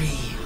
Free.